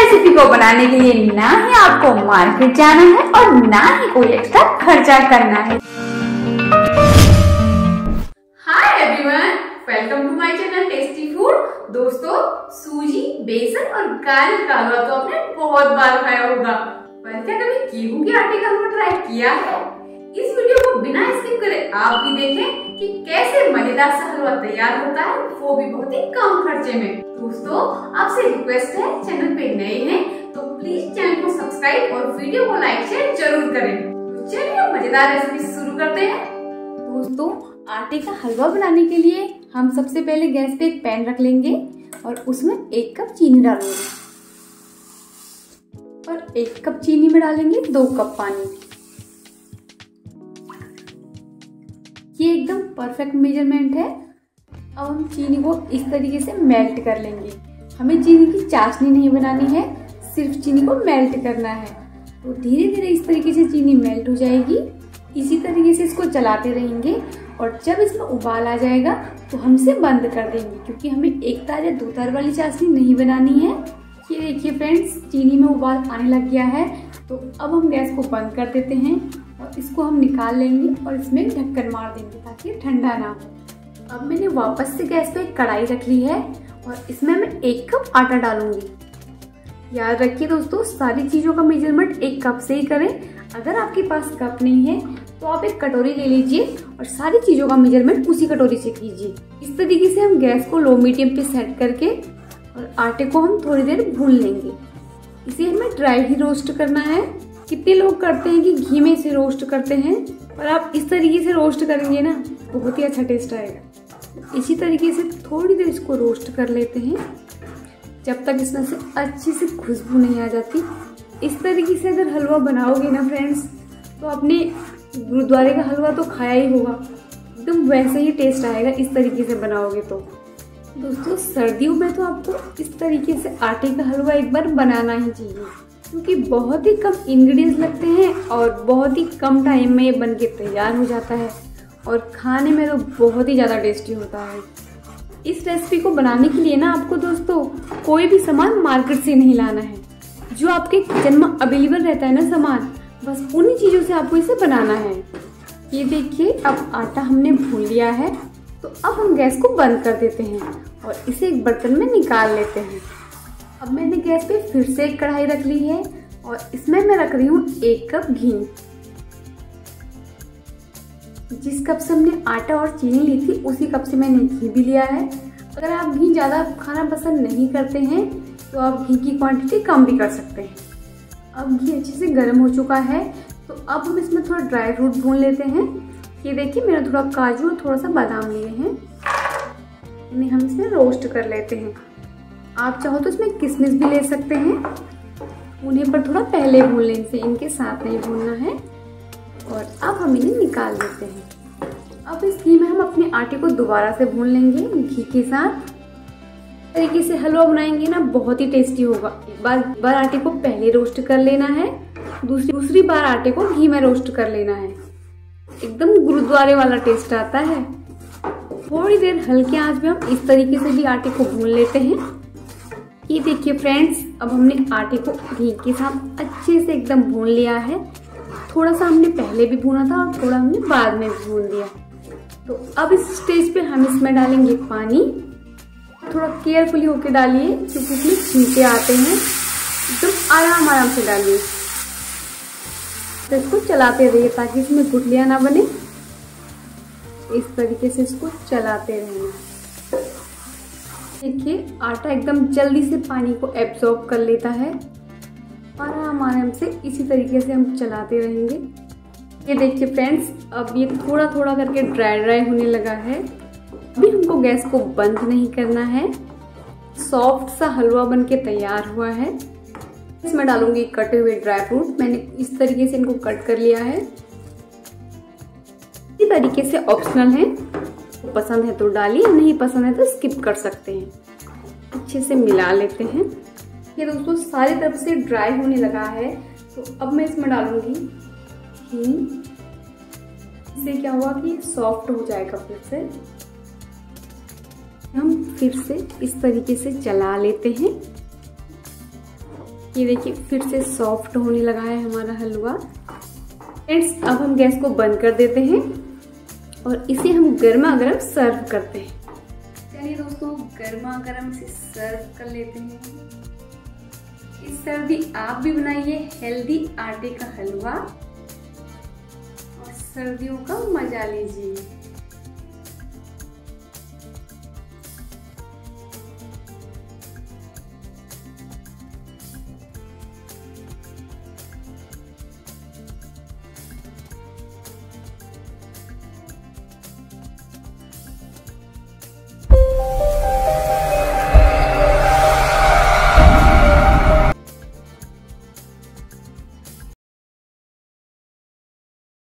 Recipe को बनाने के लिए ना ही आपको मार्केट जाना है और ना ही कोई एक्स्ट्रा खर्चा करना है। Hi everyone welcome to my channel tasty food दोस्तों, सूजी, बेसन और गाजर का हलवा तो आपने बहुत बार खाया होगा। पर क्या कभी गेहूँ के आटे का हलवा ट्राई किया है? इस वीडियो को बिना स्किप करे आप भी देखें। कि कैसे मज़ेदार सा हलवा तैयार होता है, वो भी बहुत ही कम खर्चे में। दोस्तों, आपसे रिक्वेस्ट है चैनल पे नए हैं तो प्लीज़ चैनल को सब्सक्राइब और वीडियो को लाइक शेयर ज़रूर करें। तो चलिए मज़ेदार रेसिपी शुरू करते हैं। दोस्तों, आटे का हलवा बनाने के लिए हम सबसे पहले गैस पे एक पैन रख लेंगे और उसमें एक कप चीनी डालेंगे। और एक कप चीनी में डालेंगे दो कप पानी। एकदम परफेक्ट मेज़रमेंट है। अब हम चीनी को इस तरीके से मेल्ट कर लेंगे। हमें चीनी की चाशनी नहीं बनानी है, सिर्फ़ चीनी को मेल्ट करना है। तो धीरे धीरे इस तरीके से चीनी मेल्ट हो जाएगी। इसी तरीके से इसको चलाते रहेंगे और जब इसमें उबाल आ जाएगा तो हम इसे बंद कर देंगे, क्योंकि हमें एक तार या दो तार वाली चाशनी नहीं बनानी है। ये देखिए फ्रेंड्स चीनी में उबाल आने लग गया है। तो अब हम गैस को बंद कर देते हैं। और इसको हम निकाल लेंगे और इसमें ढक्कन मार देंगे ताकि ठंडा ना हो। अब मैंने वापस से गैस पे कढ़ाई रख ली है और इसमें मैं एक कप आटा डालूँगी। याद रखिए दोस्तों, सारी चीज़ों का मेज़रमेंट एक कप से ही करें। अगर आपके पास कप नहीं है तो आप एक कटोरी ले लीजिए और सारी चीज़ों का मेज़रमेंट उसी कटोरी से कीजिए। इस तरीके से हम गैस को लो मीडियम पे सेट करके और आटे को हम थोड़ी देर भून लेंगे। इसे हमें ड्राई ही रोस्ट करना है। कितने लोग करते हैं कि घी में इसे रोस्ट करते हैं? और आप इस तरीके से रोस्ट करेंगे ना, बहुत ही अच्छा टेस्ट आएगा। इसी तरीके से थोड़ी देर इसको रोस्ट कर लेते हैं। जब तक इसमें से अच्छी सी खुशबू नहीं आ जाती। इस तरीके से अगर हलवा बनाओगे ना फ्रेंड्स तो आपने गुरुद्वारे का हलवा तो खाया ही होगा। एकदम वैसे ही टेस्ट आएगा इस तरीके से बनाओगे तो। दोस्तों, सर्दियों में तो आपको इस तरीके से आटे का हलवा एक बार बनाना ही चाहिए। क्योंकि बहुत ही कम इंग्रेडिएंट्स लगते हैं और बहुत ही कम टाइम में ये बन के तैयार हो जाता है। और खाने में तो बहुत ही ज़्यादा टेस्टी होता है। इस रेसिपी को बनाने के लिए ना आपको दोस्तों, कोई भी सामान मार्केट से नहीं लाना है। जो आपके किचन में अवेलेबल रहता है ना सामान, बस उन्हीं चीज़ों से आपको इसे बनाना है। ये देखिए, अब आटा हमने भून लिया है। तो अब हम गैस को बंद कर देते हैं और इसे एक बर्तन में निकाल लेते हैं। अब मैंने गैस पे फिर से एक कढ़ाई रख ली है और इसमें मैं रख रही हूँ एक कप घी। जिस कप से हमने आटा और चीनी ली थी, उसी कप से मैंने घी भी लिया है। अगर आप घी ज़्यादा खाना पसंद नहीं करते हैं तो आप घी की क्वांटिटी कम भी कर सकते हैं। अब घी अच्छे से गर्म हो चुका है तो अब हम इसमें थोड़ा ड्राई फ्रूट भून लेते हैं। ये देखिए, मैंने थोड़ा काजू और थोड़ा सा बादाम लिए हैं। इन्हें हम इसमें रोस्ट कर लेते हैं। आप चाहो तो इसमें किशमिश भी ले सकते हैं। उन्हें पर थोड़ा पहले भून लें इनसे इनके साथ नहीं भूनना है। और अब हम इन्हें निकाल लेते हैं। अब इस घी में हम अपने आटे को दोबारा से भून लेंगे घी के साथ। तरीके से हलवा बनाएँगे ना, बहुत ही टेस्टी होगा। एक बार बार आटे को पहले रोस्ट कर लेना है। दूसरी दूसरी बार आटे को घी में रोस्ट कर लेना है। एकदम गुरुद्वारे वाला टेस्ट आता है। थोड़ी देर हल्के आँच में हम इस तरीके से भी आटे को भून लेते हैं। ये देखिए फ्रेंड्स अब हमने आटे को घी के साथ अच्छे से एकदम भून लिया है। थोड़ा सा हमने पहले भी भूना था और थोड़ा हमने बाद में भी भून दिया तो अब इस स्टेज पे हम इसमें डालेंगे पानी। थोड़ा केयरफुली होके डालिए, क्योंकि इसमें छींटे आते हैं। एकदम आराम आराम से डालिए। तो इसको चलाते रहिए ताकि इसमें गुटलियाँ ना बने। इस तरीके से इसको चलाते रहना। देखिए, आटा एकदम जल्दी से पानी को एब्जॉर्ब कर लेता है। आराम आराम से इसी तरीके से हम चलाते रहेंगे। ये देखिए फ्रेंड्स अब ये थोड़ा थोड़ा करके ड्राई ड्राई होने लगा है। अभी हमको गैस को बंद नहीं करना है। सॉफ्ट सा हलवा बन के तैयार हुआ है। इसमें डालूँगी कटे हुए ड्राई फ्रूट मैंने इस तरीके से इनको कट कर लिया है। इसी तरीके से ऑप्शनल है। पसंद है तो डालिए, नहीं पसंद है तो स्किप कर सकते हैं। अच्छे से मिला लेते हैं। ये दोस्तों सारी तरफ़ से ड्राई होने लगा है तो अब मैं इसमें डालूँगी घी। इससे क्या हुआ कि सॉफ्ट हो जाएगा फिर से। हम फिर से इस तरीके से चला लेते हैं। ये देखिए, फिर से सॉफ्ट होने लगा है हमारा हलवा। फ्रेंड्स अब हम गैस को बंद कर देते हैं। और इसे हम गर्मा गर्म सर्व करते हैं। चलिए दोस्तों, गर्मा गर्म इसे सर्व कर लेते हैं। इस सर्दी आप भी बनाइए, हेल्दी आटे का हलवा और सर्दियों का मज़ा लीजिए।